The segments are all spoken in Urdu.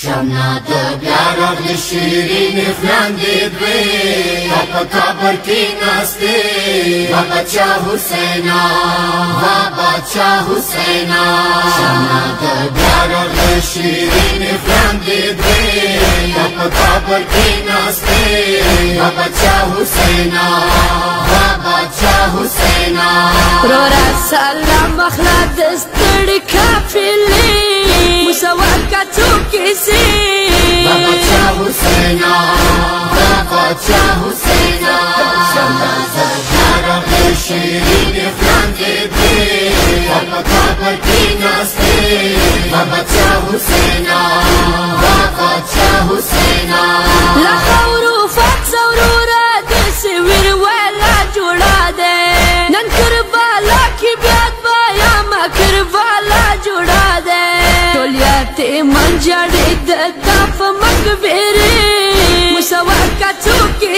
شمنا د بیا راغلی شیرین فلاندې دوی په قبر کې ناسته بابا چا حسینا. بابا چا حسینا. شمنا د بیا راغلی شیرین فلاندې دوی په قبر کې ناسته بابا چا حسینا. بابا چا حسینا. رورا سلام اخلاق دستړي کافلې مسوات بابا چا حسینا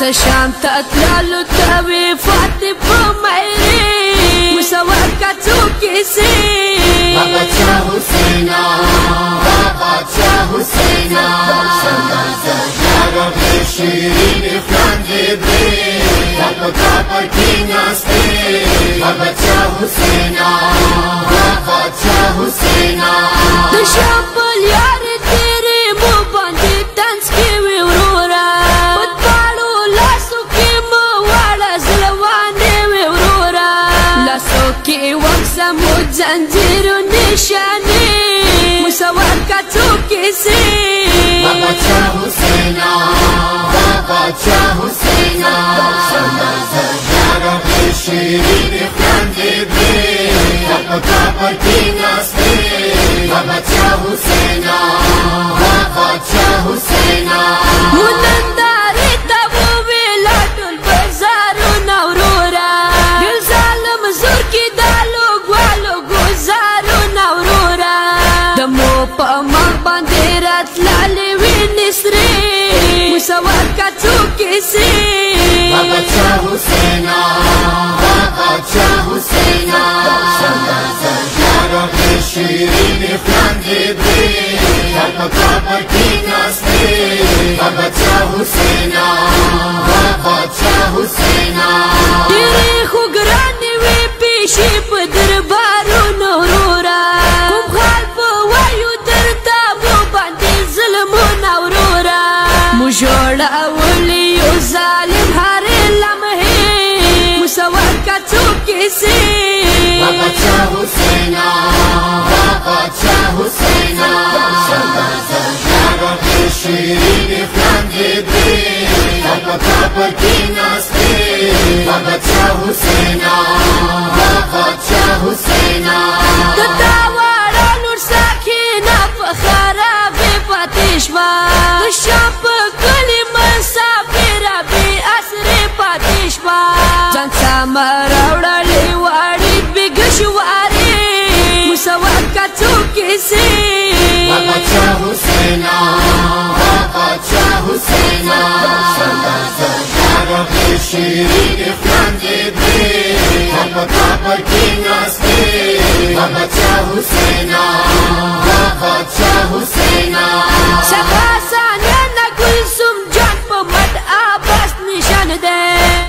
سشام تطلالو توی فاتح په مېری مسوات کا څوکې سي بابا چا حسینا بابا چا حسینا شمدا زهرا شیرین فلاندې دې بابا کابر کې ناسته بابا چا حسینا بابا چا حسینا د شپل لاسو کې وښه مو زنجیر نشانه مسوار کا څوکې سي بابا چا حسینا بابا چا حسینا شمدا زهرا شیرین فلاندې دې بابا کابر کې ناسته بابا چا حسینا باندې راتللې وینې سرې کا څوکې سي بابا چا حسینا بابا چا حسینا شمدا زهرا شیرین مسوات کا څوکې سي بابا چا حسینا بابا حسین عباس نشان ده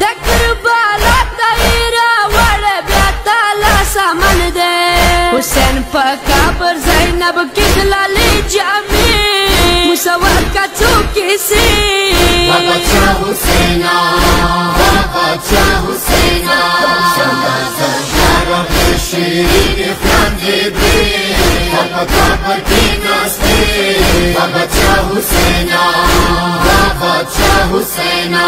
د کربلا تایرا وړ بیا تعالی سامان ده حسین په کابر زینب کې دلالې جامې مسوات کا څوکې سي بابا چا حسینا، بابا چا حسینا۔ شمدا زهرا شیرین فلاندې دې بابا کابر کې ناسته بابا چا حسینا، بابا چا حسینا۔